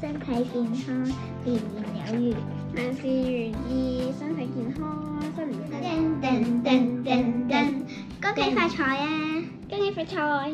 身体健康，健健有余；万事如意，身体健康，生龙生蛋蛋蛋蛋。哥，你发财啊！哥，你发财！